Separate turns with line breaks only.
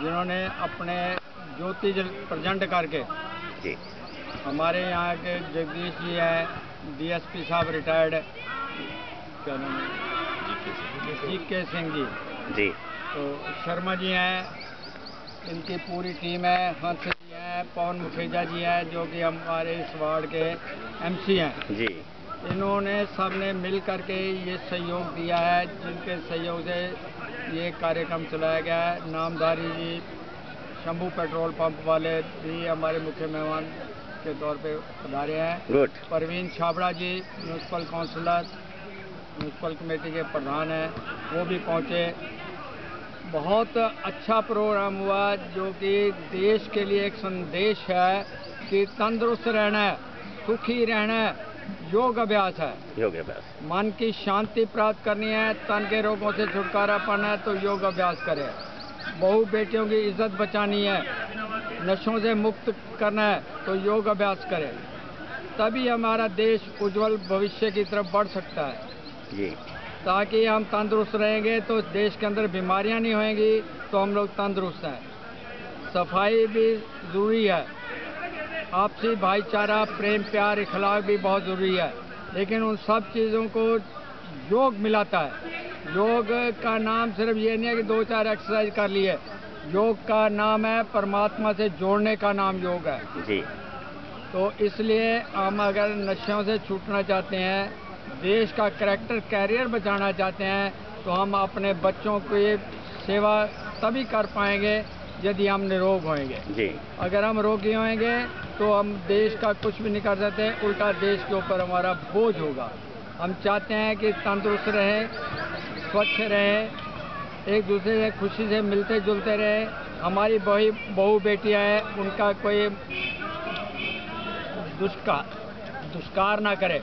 जिन्होंने अपने ज्योति प्रजेंट करके
जी।
हमारे यहाँ के जगदीश जी हैं डीएसपी साहब रिटायर्ड क्या नाम है? जी के सिंह जी।
जी।
तो शर्मा जी हैं इनकी पूरी टीम है हंस जी हैं पवन मुखेजा जी हैं जो कि हमारे इस वार्ड के एमसी हैं।
जी।
इन्होंने सबने मिल करके ये सहयोग दिया है जिनके सहयोग से ये कार्यक्रम चलाया गया है। नामधारी जी शंभू पेट्रोल पंप वाले भी हमारे मुख्य मेहमान के तौर पे पधारे हैं।
Good
Parveen Chhabra ji municipal councillor municipal committee के प्रधान हैं। वो भी पहुँचे। बहुत अच्छा प्रोग्राम हुआ जो कि देश के लिए एक संदेश है कि तंदुरुस्त रहना है सुखी रहना है। योग अभ्यास है।
योग अभ्यास
मन की शांति प्राप्त करनी है तन के रोगों से छुटकारा पाना है तो योग अभ्यास करें। बहु बेटियों की इज़्ज़त बचानी है नशों से मुक्त करना है तो योग अभ्यास करें। तभी हमारा देश उज्जवल भविष्य की तरफ़ बढ़ सकता है।
जी।
ताकि हम तंदुरुस्त रहेंगे तो देश के अंदर बीमारियाँ नहीं होंगी तो हम लोग तंदुरुस्त हैं। सफ़ाई भी ज़रूरी है। आपसी भाईचारा प्रेम प्यार इखलाक भी बहुत ज़रूरी है। लेकिन उन सब चीज़ों को योग मिलाता है। योग का नाम सिर्फ़ ये नहीं है कि दो चार एक्सरसाइज कर लिए। योग का नाम है परमात्मा से जोड़ने का नाम योग है।
जी।
तो इसलिए हम अगर नशों से छूटना चाहते हैं देश का करेक्टर कैरियर बचाना चाहते हैं तो हम अपने बच्चों की सेवा तभी कर पाएँगे यदि हम निरोग होंगे
जी।
अगर हम रोगी होंगे तो हम देश का कुछ भी नहीं कर सकते उल्टा देश के ऊपर हमारा बोझ होगा। हम चाहते हैं कि तंदुरुस्त रहें स्वच्छ रहें एक दूसरे से खुशी से मिलते जुलते रहे। हमारी बही बहू बेटियाँ हैं उनका कोई दुष्कार दुष्कार ना करे।